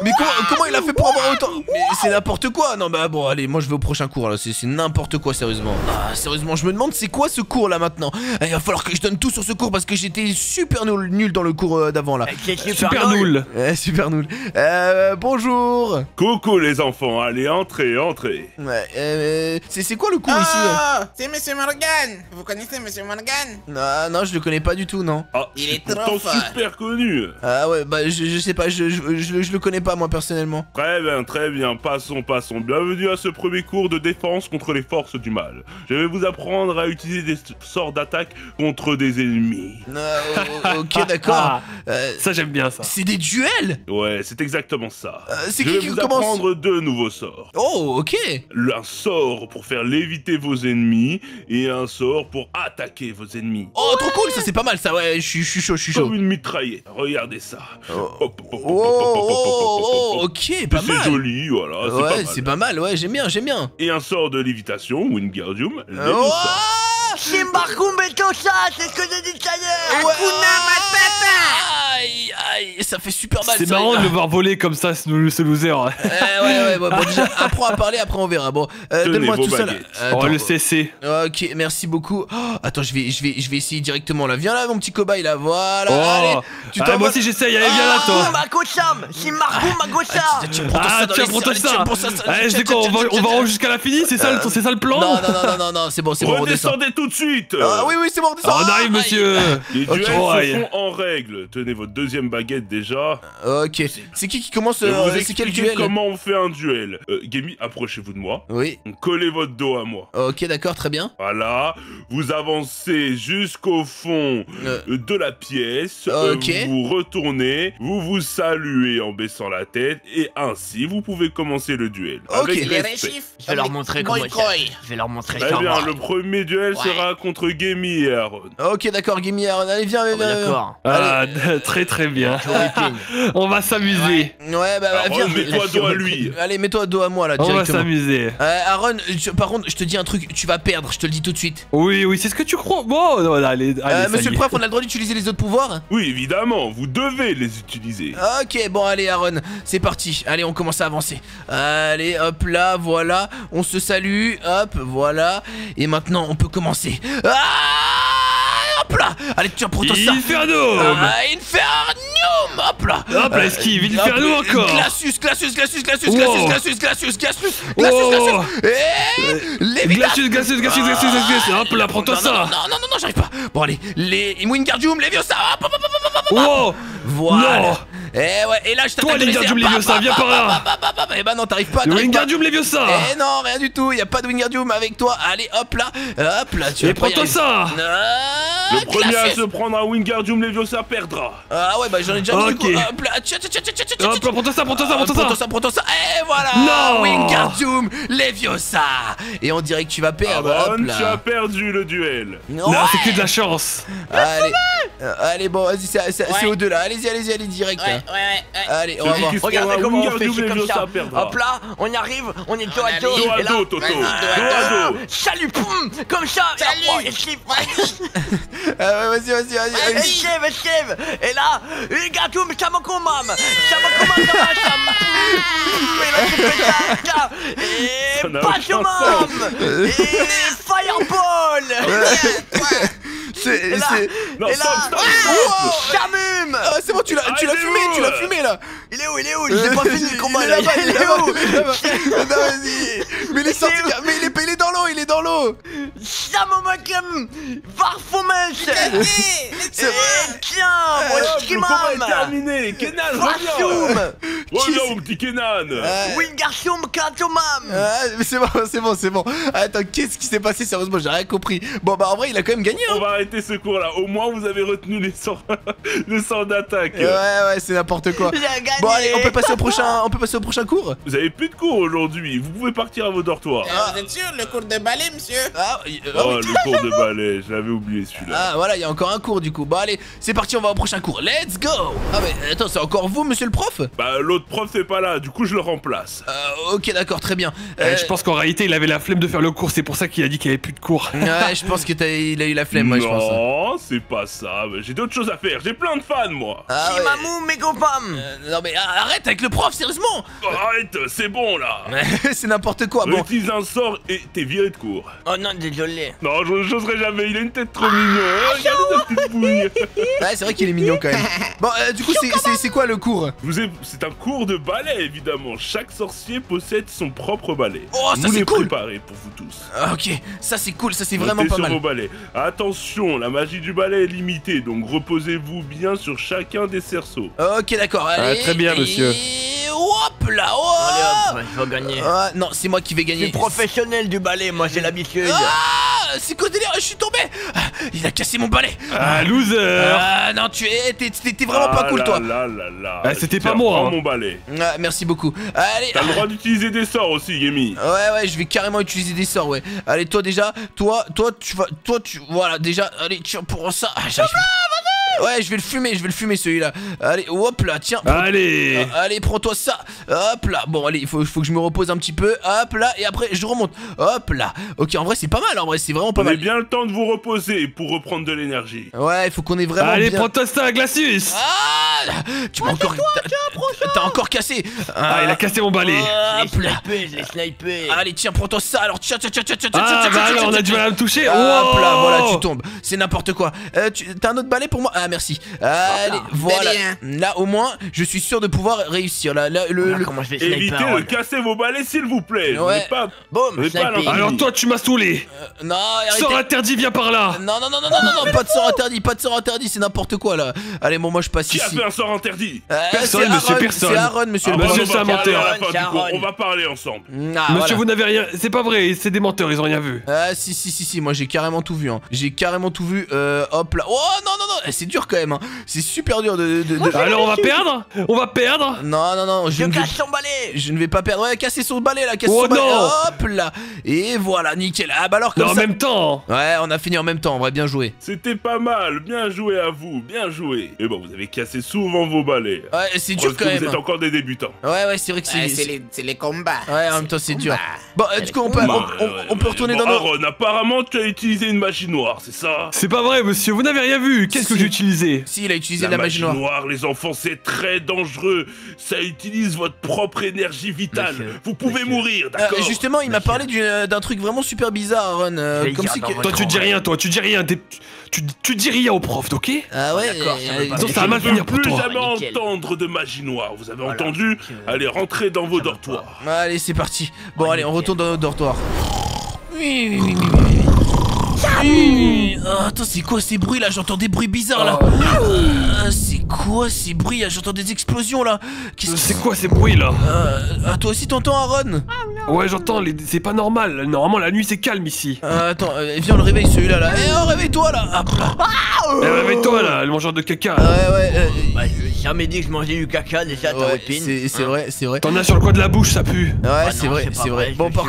Mais comment, comment il a fait pour avoir autant? Mais c'est n'importe quoi. Non bah bon allez moi je vais au prochain cours là C'est n'importe quoi sérieusement. Ah sérieusement je me demande c'est quoi ce cours là maintenant? Eh, Il va falloir que je donne tout sur ce cours Parce que j'étais super nul, nul dans le cours euh, d'avant là.
C'est super,
Super
nul.
nul.
Ouais super nul. Euh bonjour.
Coucou les enfants, allez, entrez, entrez.
Ouais euh, c'est c'est quoi le cours ici? là
Oh, c'est Monsieur Morgan. Vous connaissez Monsieur Morgan?
Ah non je le connais pas du tout non
Ah,
Il est trop fort.
super connu.
Ah ouais bah je, je sais pas je, je, je, je le connais pas moi personnellement
Très bien, très bien, passons, passons. Bienvenue à ce premier cours de défense contre les forces du mal. Je vais vous apprendre à utiliser des sorts d'attaque contre des ennemis.
Ah, o- Ok d'accord Euh,
Ça, j'aime bien ça.
C'est des duels
Ouais, c'est exactement ça.
Euh, c'est
Je
qui
vais
qui
vous
commence
apprendre deux nouveaux sorts.
Oh ok
Le- Un sort pour faire léviter vos ennemis et un sort pour attaquer vos ennemis.
Oh trop cool ça c'est pas mal ça ouais je suis chaud je suis chaud
Comme une mitraillette. Regardez ça. Hop, hop, hop, hop, hop,
Oh,
hop, hop,
oh,
hop,
oh,
hop, hop.
ok, pas
C'est
mal.
joli, voilà. c'est pas
Ouais,
mal.
c'est pas mal, ouais, j'aime bien, j'aime bien.
Et un sort de lévitation, Wingardium.
Oh,
Leviosa.
Shimbarkum ça, c'est ce que j'ai dit tout à l'heure.
Hakuna Matata Aïe, ça fait super mal.
C'est marrant de le voir voler comme ça, ce, ce loser.
Eh, ouais, ouais, ouais, bon, déjà, apprends à parler, après on verra. Bon, euh, donne-moi tout ça là.
baguettes.
Attends.
Oh, le CC.
Ok, merci beaucoup. Oh, attends, je vais, je vais, je vais essayer directement là. Viens là, mon petit cobaye là. Voilà.
Oh.
Allez, tu
Ah, moi aussi j'essaye, allez, viens là, toi.
Ah, tiens, prends-toi ça
Ah,
dans
tiens,
les-
prends-toi
allez,
ça.
tiens, prends ça, ça.
Allez, je
Tiens,
dis quoi, on va, on va jusqu'à la finie, c'est ça, le- c'est ça le plan
Non, non, non, non, non, c'est bon, c'est bon, on redescend.
Redescendez tout de suite
Ah oui, oui, c'est bon, on.
Ah, on arrive, monsieur.
Les duels
Oh,
se font en règle. Tenez votre deuxième baguette déjà.
Ok, c'est qui qui commence
Je vais
euh,
vous
C'est quel
expliquer
duel
comment on fait un duel. Euh, Gamy, approchez-vous de moi.
Oui,
Collez votre dos à moi.
ok, d'accord, très bien.
Voilà, vous avancez jusqu'au fond
Euh.
de la pièce, euh,
Ok.
vous vous retournez, vous vous saluez en baissant la tête, et ainsi vous pouvez commencer le duel.
Ok.
Avec
Les
respect.
réchifs
Je vais leur montrer comment
Moi,
ça. Je vais leur montrer
Très
comment.
bien, le premier duel
Ouais.
sera contre Gamy et Aaron.
Ok, d'accord, Gimme Aaron, allez, viens, viens,
Oh, bah,
viens.
D'accord.
Ah, très très bien. On va s'amuser.
Ouais, bah, bah viens.
mets-toi dos à lui.
Allez, mets-toi dos à moi là,
On va s'amuser.
Euh, Aaron, je- par contre, je te dis un truc, tu vas perdre, je te le dis tout de suite.
Oui, oui, c'est ce que tu crois. Bon, voilà, allez, allez.
Euh, monsieur le prof, on a le droit d'utiliser les autres pouvoirs?
Oui, évidemment, vous devez les utiliser.
Ok, bon, allez, Aaron, c'est parti. Allez, on commence à avancer. Allez, hop là, voilà. On se salue, hop, voilà. Et maintenant, on peut commencer. Ah Hop là Allez, tiens, pour toi ça.
Inferno
Ah, Infernium Hop là
Hop là, esquive, Inferno
hop,
encore
Glacius, Glacius, Glacius, Glacius,
Wow.
Glacius, Glacius, Glacius, Glacius,
Oh.
Glacius, Glacius Et
Glacius, Glacius, Glacius, Glacius, Glacius Hop là, prends-toi ça
Non, non, non, non, j'arrive pas Bon, allez, les Wingardium, Leviosa hop, hop, hop, hop, hop, hop, hop.
Wow
Voilà
Non.
Eh ouais, et là, je t'attaque
Toi, Wingardium. Leviosa,
Bah,
viens
bah,
par là.
bah, bah, bah, bah, bah, Eh bah non, t'arrives pas,
Wingardium Leviosa
Eh non, rien du tout, y a pas de Wingardium avec toi Allez, hop là, hop là, tu
Et prends-toi ça
Ah,
Le premier à se prendre un Wingardium Leviosa perdra.
Ah ouais, bah j'en ai déjà mis du
Ok.
coup. Hop là,
Hop prends-toi ça, prends-toi ça,
Ah,
prends-toi
prends-toi
ça
prends-toi ça. Et voilà
Non.
Wingardium Leviosa Et on dirait que tu vas perdre,
Aaron,
hop
tu as perdu le duel.
Non,
c'est que de la chance
Allez, Euh, allez, bon, vas-y, c'est c'est- c'est
Ouais.
au deux là, allez-y, allez-y, allez direct
Ouais. Ouais, ouais. ouais.
Allez, on va voir
Regardez comment on fait, c'est comme ça. Hop là, on y arrive, on est dos à dos.
Dos à Toto. Dos
à
dos.
salut, poum, comme ça. Et
Salut.
Ah ouais, vas-y, vas-y, vas-y.
Esquive, esquive. Et là, Wingardium, Chamakomam. Chamakomam, Cham, Cham. Et là, tu fais ça, ça.
Ça
Et Pachomam. Et Fireball.
C'est.
Non,
Et
stop,
là,
stop,
Ah,
stop.
Chamum.
Ah, c'est bon, tu l'as,
Arrêtez-vous.
fumé, tu l'as fumé là
Il est où, il est où J'ai pas fini le combat
il est
là.
là-bas, il est
où.
Non, vas-y Mais il est sorti, mais il est, il est dans l'eau, il est dans l'eau.
Varfomens
Gagné
Eh, Tiens,
Hop,
moi
le combat est
Kimam
terminé Kenan, reviens.
Varsum
Reviens, mon petit Kenan.
Wingarsum Katomam
mais c'est bon, c'est bon, c'est bon. Attends, qu'est-ce qui s'est passé? Sérieusement, j'ai rien compris. Bon, bah en vrai, il a quand même gagné. Hein.
On va arrêter ce cours là, au moins vous avez retenu les sorts, le sort d'attaque.
Ouais, ouais, c'est n'importe quoi. Bon, allez, on peut passer au prochain, on peut passer au prochain cours?
Vous avez plus de cours aujourd'hui, vous pouvez partir à vos dortoirs
Euh, Vous êtes sûr, le cours de ballet, monsieur?
Ah, euh, ah
Oh,
oui.
le cours de ballet, je l'avais oublié celui-là.
Ah voilà, il y a encore un cours du coup. Bon allez, c'est parti, on va au prochain cours. Let's go Ah mais attends, c'est encore vous, monsieur le prof?
Bah, l'autre prof c'est pas là, du coup je le remplace.
euh, Ok, d'accord, très bien.
Eh,
Euh,
Je pense qu'en réalité, il avait la flemme de faire le cours, c'est pour ça qu'il a dit qu'il y avait plus de cours.
Ouais, je pense que t'as, il a eu la flemme, moi, je pense.
non, c'est pas ça, bah, j'ai d'autres choses à faire, j'ai plein de fans moi.
Ah, ouais.
Megopam
Euh, non mais ah, arrête avec le prof, sérieusement
Arrête, c'est bon là.
C'est n'importe quoi. Bon,
Utilise un sort et t'es viré de cours.
Oh non, désolé
Non, je j'oserais jamais, il a une tête trop mignonne. hein, Regardez sa petite bouille.
ouais, c'est vrai qu'il est mignon quand même. Bon, euh, du coup, c'est, quoi le cours?
C'est un cours de ballet évidemment. Chaque sorcier possède son propre ballet.
Oh, ça, c'est cool.
préparez pour vous tous.
Ah, Ok, ça c'est cool, ça c'est vraiment pas
sur
mal.
vos balais. Attention, la magie du ballet est limitée, donc reposez-vous bien sur chacun des cerceaux.
Ok, d'accord, allez.
Ah, très bien, monsieur.
Et hop là, oh
Allez hop, je vais gagner
Ah, non, c'est moi qui vais
Je
gagner.
suis professionnel du ballet, moi j'ai l'habitude
Ah, c'est quoi ce délire Je suis tombé Ah, Il a cassé mon balai
Ah, loser
Ah non, tu es, t'es, vraiment pas
Ah
cool toi
Là là là.
Ah, c'était pas moi, hein.
mon balai.
Ah, Merci beaucoup. Allez
T'as le droit d'utiliser des sorts aussi, Yemi.
Ouais ouais je vais carrément utiliser des sorts ouais Allez toi déjà Toi toi tu vas Toi tu Voilà déjà Allez tiens pour ça ah. Ouais je vais le fumer Je vais le fumer celui-là. Allez hop là tiens. Prends-
Allez.
Ah, Allez prends-toi ça. Hop là. Bon allez il faut, faut que je me repose un petit peu. Hop là Et après je remonte. Hop là. Ok en vrai c'est pas mal En vrai c'est vraiment pas
Prenez
mal.
bien le temps de vous reposer pour reprendre de l'énergie.
Ouais il faut qu'on ait vraiment
Allez,
bien...
prends-toi ça, Glacius.
Ah Tu m'as encore t'as- T'as encore cassé.
Ah, il a cassé mon balai.
Hop là. Allez tiens prends-toi ça Alors tiens tiens tiens tiens tiens tiens
Ah,
tiens,
bah
tiens,
alors, on
tiens,
a du
tiens.
mal à me toucher.
Hop là, voilà, tu tombes. C'est n'importe quoi. Euh, T'as un autre balai pour moi? Ah, merci. Allez, voilà.
rien.
Là, au moins, je suis sûr de pouvoir réussir. Là, là, le,
Voilà
le-
comment je vais sniper
Évitez de casser vos balais s'il vous plaît.
Ouais.
n'ai pas. L'un-
Alors toi, tu m'as saoulé
Non, arrêtez.
Sors interdit, viens par là
Non, non, non, non, non, non, non, pas de sort interdit, pas de sort interdit, c'est n'importe quoi là. Allez, bon, moi je passe
Qui a
ici.
fait un sort interdit
Euh,
Personne,
c'est
monsieur,
Aaron,
personne.
C'est Aaron, monsieur
Ah
le
bon,
Monsieur,
on
c'est
va
un
parler
menteur.
On va parler ensemble.
Ah,
Monsieur,
voilà.
vous n'avez rien... C'est pas vrai, c'est des menteurs, ils ont rien vu.
Ah si si si si moi j'ai carrément tout vu hein. J'ai carrément tout vu euh, hop là Oh non non non eh, c'est dur quand même hein. C'est super dur de, de, de-
Alors, on va perdre On va perdre
Non non non je
Je
ne vais
casse son balai
Je ne vais pas perdre. Ouais, casser son balai là, casser
Oh
son balai.
non
Hop là. Et voilà, nickel. Ah bah alors comme
Non, en
ça.
même temps
Ouais, on a fini en même temps. On va bien jouer.
C'était pas mal. Bien joué à vous. Bien joué. Et bon, vous avez cassé souvent vos balais.
Ouais, c'est dur quand
que
même.
Vous êtes encore des débutants.
Ouais, ouais, c'est vrai que c'est.
Ouais, c'est
c'est-
les, c'est les combats.
Ouais, en même temps, c'est dur. Bon, euh, du coup, on peut, on,
Ouais,
on-
ouais,
on peut retourner
bon,
dans nos.
Aaron, apparemment, tu as utilisé une magie noire, c'est ça?
C'est pas vrai, monsieur, vous n'avez rien vu Qu'est-ce que
Si.
j'ai utilisé
Si, il a utilisé de la magie noire.
les enfants, c'est très dangereux. Ça utilise votre propre énergie vitale.
Monsieur,
vous pouvez
monsieur.
mourir,
Euh,
d'accord
justement, il m'a parlé du- d'un truc vraiment super bizarre, Aaron. euh, comme si. que-
votre-
Toi, tu dis rien, toi, tu dis rien, tu, tu dis rien au prof, ok
Ah ouais.
D'accord,
Donc ça va mal
Je ne
finir
veux
pour
plus
toi.
jamais
Nickel.
entendre de magie noire. Vous avez
Voilà.
entendu
euh,
Allez, rentrez dans vos dortoirs.
Allez, c'est parti. Bon,
Ouais,
allez, on retourne dans notre dortoir. Oui, oui, oui, oui. Ah, attends, c'est quoi ces bruits là? J'entends des bruits bizarres là. Ah, c'est quoi ces bruits là? J'entends des explosions là. Que
C'est quoi ces bruits là?
Euh, ah, toi aussi t'entends Aaron?
Ouais, j'entends, les- c'est pas normal. Normalement, la nuit c'est calme ici.
Euh, Attends, euh, viens on le réveille celui-là là. Eh oh, réveille-toi là Hop là.
Eh, réveille-toi là, le mangeur de caca.
Ah, ouais, ouais. euh,
Bah, jamais dit que je mangeais du caca déjà, ta
ouais,
copine.
c'est c'est
Hein
vrai, c'est vrai.
T'en as sur le coin de la bouche, ça pue.
Ouais,
Ah
c'est vrai,
c'est
vrai.
vrai,
Bon, par...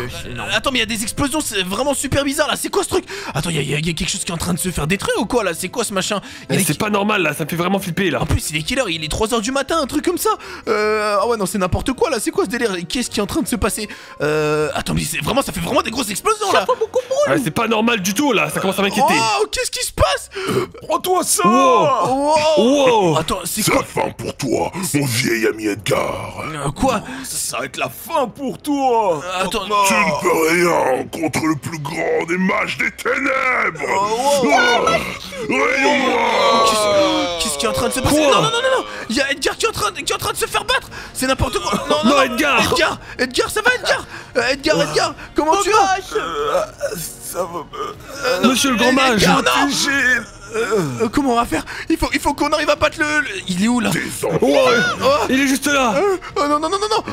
attends, mais il y a des explosions, c'est vraiment super bizarre là. C'est quoi ce truc? Attends, il y, a- y quelque chose qui est en train de se faire détruire ou quoi là? C'est quoi ce machin?
Eh,
est-
C'est pas normal là, ça me fait vraiment flipper là.
En plus, il est quelle heure Il est 3h du matin, un truc comme ça Euh. Ah ouais, non, c'est n'importe quoi là. C'est quoi ce délire? Qu'est-ce qui est en train de se passer? Euh. Attends, mais c'est vraiment, ça fait vraiment des grosses explosions là
Ouais, c'est pas normal du tout là, ça commence à m'inquiéter.
Oh, qu'est-ce qui se passe?
Prends-toi ça
Wow
Oh
Wow
Attends, c'est quoi
fin pour toi, mon vieil ami Edgar.
Euh, Quoi
Ça va être la fin pour toi.
Euh, Attends,
Tu ne peux rien contre le plus grand des mages des ténèbres.
Oh, wow.
Ah. Rayon-moi.
Qu'est-ce qu'est-ce qui est en train de se passer
Quoi
Non, non, non, non, non. Il y a Edgar qui est en train de, qui est en train de se faire battre. C'est n'importe quoi. Non, non,
Non,
non,
Edgar.
Edgar Edgar, ça va Edgar Euh, Edgar, Edgar Comment tu vas
Euh, ça va.
Monsieur le grand mage.
Edgar, non
Figé
Euh, Comment on va faire? Il faut, il faut qu'on arrive à battre le... le- Il est où là?
Des
Oh, Il est juste là.
Euh, Oh non, non, non, non, non.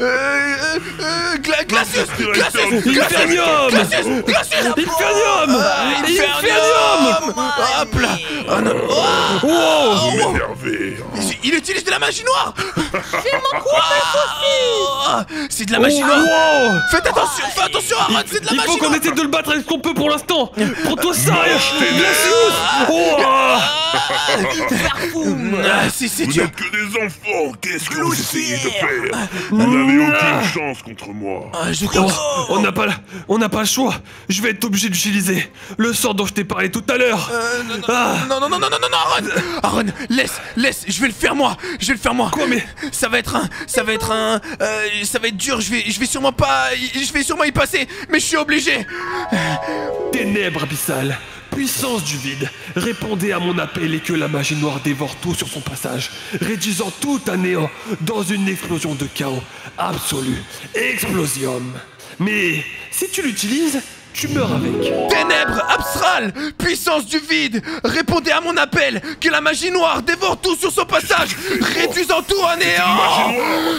Euh, euh, euh, Gla Glacius Glacius
Infernium
Glacius Glacius
Infernium
Ah,
Infernium
Hop là. Oh non. Oh,
Wow
Vous m'énervez hein.
Il utilise de la magie noire. C'est mon coup C'est de la magie noire.
Wow.
Faites attention, fais attention Aaron, c'est de la
Il
magie
faut qu'on
noire.
essaie de le battre avec ce qu'on peut pour l'instant. Prends-toi ça Glacius Oh.
Ah, c'est c'est
Vous
dur
n'êtes que des enfants. Qu'est-ce que vous essayez de faire Vous n'avez aucune chance contre moi.
Ah, je
Oh,
pense...
on n'a pas, on n'a pas le choix. Je vais être obligé d'utiliser le sort dont je t'ai parlé tout à l'heure.
Euh, non, non,
Ah.
non, non, non, non, non, non, Aaron. Aaron, laisse, laisse, je vais le faire moi. Je vais le faire moi.
Quoi, mais-
Ça va être un... Ça va être un... euh, ça va être dur, je vais, je vais sûrement pas... Je vais sûrement y passer, mais je suis obligé
Ténèbres abyssales, puissance du vide, répondez à mon appel et que la magie noire dévore tout sur son passage, réduisant tout à néant dans une explosion de chaos absolu. Explosium. Mais si tu l'utilises, tu meurs avec.
Ténèbres abstrales, puissance du vide, répondez à mon appel, que la magie noire dévore tout sur son passage, réduisant tout à néant.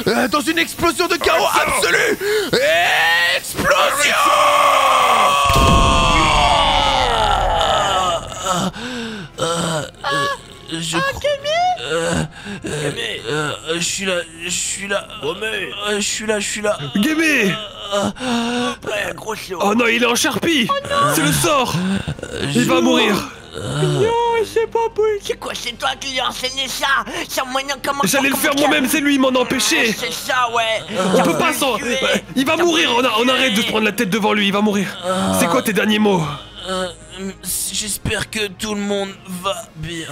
Euh, Dans une explosion de chaos absolu. Explosion Je euh, euh, euh, je suis là, je suis là, Euh, je suis là, je suis là.
Show
Oh non, il est en charpie. C'est le sort. Il va mourir.
C'est quoi, c'est toi qui lui as enseigné ça? C'est un moyen comment...
J'allais le faire moi-même, c'est lui, il m'en a empêché
C'est ça, ouais.
On peut pas s'en... Il va mourir, on, a- on arrête de se prendre la tête devant lui, il va mourir. C'est quoi tes derniers mots?
Euh, J'espère que tout le monde va bien.